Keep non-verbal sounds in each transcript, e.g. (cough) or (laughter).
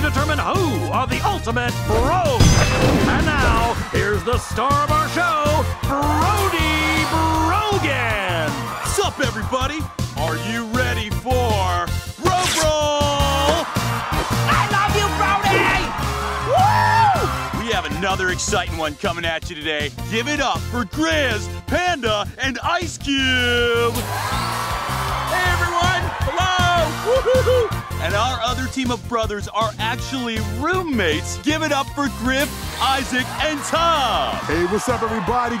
determine who are the ultimate bros. And now, here's the star of our show, Brody Brogan. What's up, everybody? Are you ready for Bro Brawl? I love you, Brody! Woo! We have another exciting one coming at you today. Give it up for Grizz, Panda, and Ice Cube. Hey, everyone! Team of brothers are actually roommates. Give it up for Griff, Isaac, and Tom. Hey, what's up, everybody?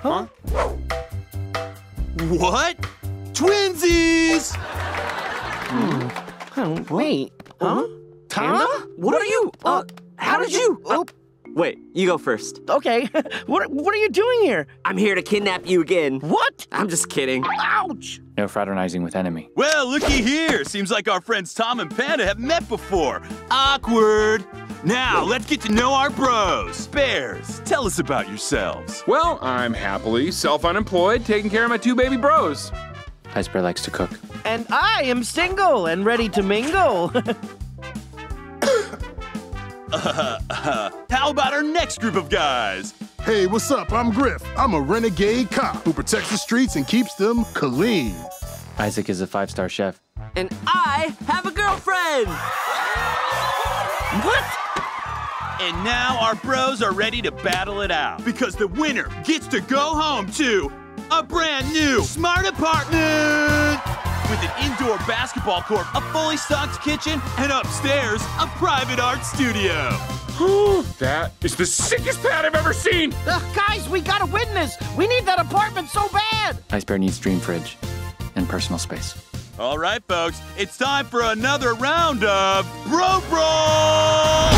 Huh? What? Twinsies! Oh, wait. Huh? Tom? What are you? Uh, how did you? Oh, wait, you go first. Okay. (laughs) what What are you doing here? I'm here to kidnap you again. What? I'm just kidding. Ouch! No fraternizing with enemy. Well, looky here. Seems like our friends Tom and Panda have met before. Awkward. Now, let's get to know our bros. Bears, tell us about yourselves. Well, I'm happily self-unemployed, taking care of my two baby bros. Ice Bear likes to cook. And I am single and ready to mingle. (laughs) Uh, (laughs) uh, how about our next group of guys? Hey, what's up? I'm Griff. I'm a renegade cop who protects the streets and keeps them clean. Isaac is a five-star chef. And I have a girlfriend! what? And now our bros are ready to battle it out because the winner gets to go home to a brand new smart apartment with an indoor basketball court, a fully stocked kitchen, and upstairs, a private art studio. that is the sickest pad I've ever seen! Uh, guys, we gotta win this! We need that apartment so bad! Ice Bear needs dream fridge and personal space. All right, folks, it's time for another round of Bro Brawl!